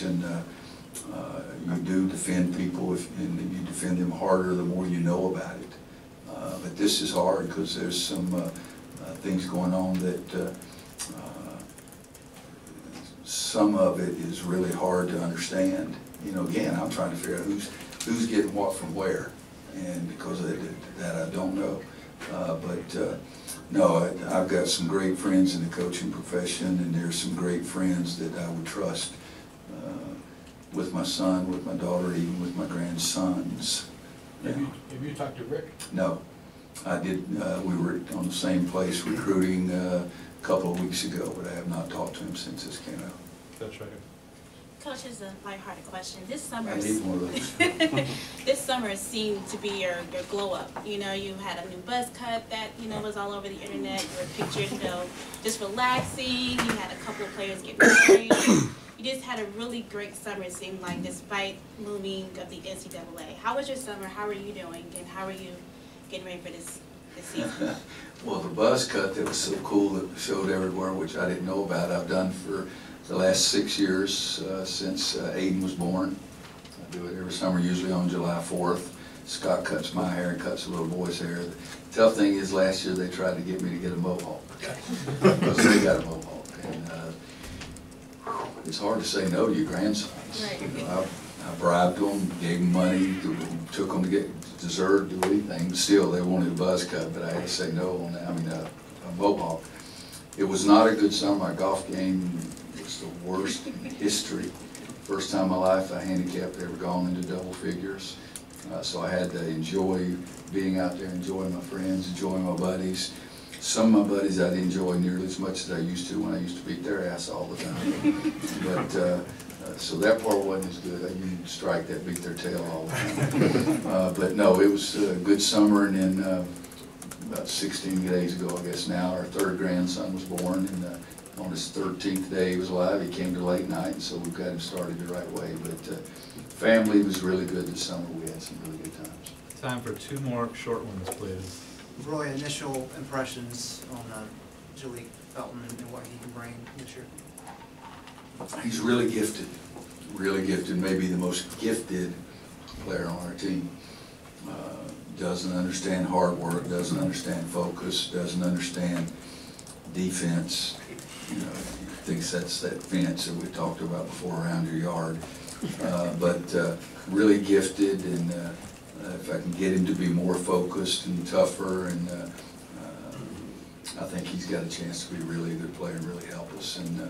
profession, uh, uh, you do defend people, if- and you defend them harder the more you know about it. Uh, But this is hard, because there's some uh, uh, things going on that, uh, some of it is really hard to understand. You know, again, I'm trying to figure out who's, who's getting what from where, and because of that, I don't know. But, no, I- I've got some great friends in the coaching profession, and there's some great friends that I would trust with my son, with my daughter, even with my grandsons. Have you, have you talked to Rick? No, I did, uh, we were on the same place recruiting uh, a couple of weeks ago, but I have not talked to him since this came out. That's right. Coach, is a lighthearted question. This summer, I need one of those. this summer seemed to be your, your glow up. You know, you had a new buzz cut that, you know, was all over the internet. You were pictured, you know, just relaxing. You had a couple of players getting married. You just had a really great summer, it seemed like, despite moving of the NCAA. How was your summer? How are you doing? And how are you getting ready for this, this season? Well, the buzz cut that was so cool that showed everywhere, which I didn't know about, I've done for the last six years, uh, since uh, Aiden was born. I do it every summer, usually on July fourth. Scott cuts my hair and cuts the little boy's hair. The tough thing is, last year they tried to get me to get a mohawk, because they got a mohawk. Uh, it's hard to say no to your grandsons. Right. You know, I I bribed them, gave them money, took them to get dessert, do anything. Still, they wanted a buzz cut, but I had to say no on that, I mean, a a mohawk. It was not a good summer. My golf game was the worst in history. First time in my life I handicapped ever gone into double figures. Uh, So I had to enjoy being out there, enjoying my friends, enjoying my buddies. Some of my buddies I didn't enjoy nearly as much as I used to when I used to beat their ass all the time. But, uh, uh, so that part wasn't as good. I used to strike that, beat their tail all the time. Uh, But no, it was a good summer and then uh, about 16 days ago, I guess now, our third grandson was born, and uh, on his 13th day he was alive, he came to late night, and so we've got him started the right way. But uh, family was really good this summer, we had some really good times. Time for two more short ones, please. Roy, initial impressions on uh, Felton and what he can bring this year? He's really gifted, really gifted, maybe the most gifted player on our team. Uh, Doesn't understand hard work, doesn't understand focus, doesn't understand defense. You know, thinks that's that fence that we talked about before around your yard. Uh, But uh, really gifted and uh, if I can get him to be more focused and tougher and uh, uh, I think he's got a chance to be really a good player and really help us. And uh,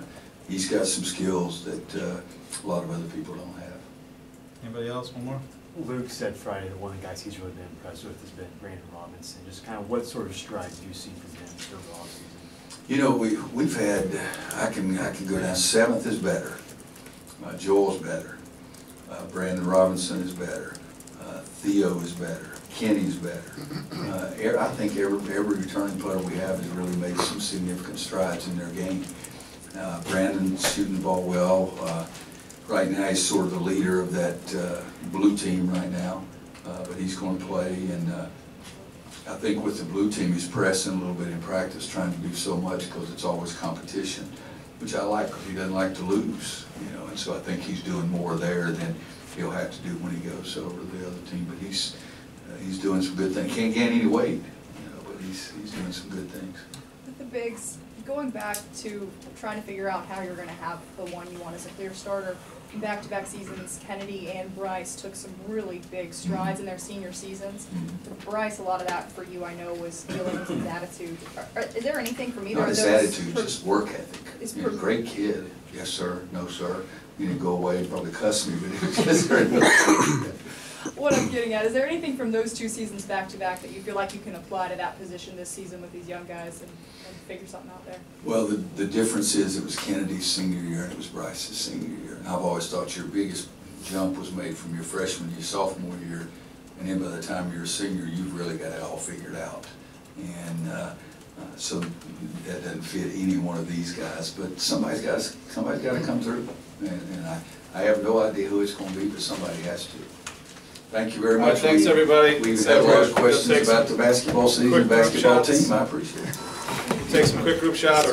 he's got some skills that uh, a lot of other people don't have. Anybody else, one more? Luke said Friday that one of the guys he's really been impressed with has been Brandon Robinson. Just kind of what sort of strides do you see from him over the offseason? You know, we, we've had, I can, I can go down, Seventh is better, uh, Joel's better, uh, Brandon Robinson is better, Theo is better, Kenny's better. Uh, I think every, every returning player we have has really made some significant strides in their game. Uh, Brandon's shooting the ball well, uh, right now he's sort of the leader of that, uh, blue team right now, uh, but he's gonna play and, uh, I think with the blue team, he's pressing a little bit in practice, trying to do so much because it's always competition, which I like because he doesn't like to lose, you know, and so I think he's doing more there than he'll have to do when he goes over to the other team. But he's, uh, he's doing some good things. Can't gain any weight, you know, but he's, he's doing some good things. With the bigs, going back to trying to figure out how you're gonna have the one you want as a clear starter, back-to-back seasons, Kennedy and Brice took some really big strides in their senior seasons. Mhm. Brice, a lot of that for you, I know, was dealing with his attitude. Are- are- Is there anything from either Not of his those? attitude, just work ethic. He's a great kid. Yes, sir, no, sir. You didn't go away and probably cuss me, but he was just. What I'm getting at, is there anything from those two seasons back-to-back that you feel like you can apply to that position this season with these young guys and, and figure something out there? Well, the, the difference is it was Kennedy's senior year and it was Brice's senior year. And I've always thought your biggest jump was made from your freshman, to your sophomore year. And then by the time you're a senior, you've really got it all figured out. And, uh, uh, so that doesn't fit any one of these guys, but somebody's got, somebody's got to come through. And, and I, I have no idea who it's gonna be, but somebody has to. Thank you very All right, much. thanks, We- everybody. We've had a lot of questions about the basketball season, basketball team. I appreciate it. Take some quick group shots.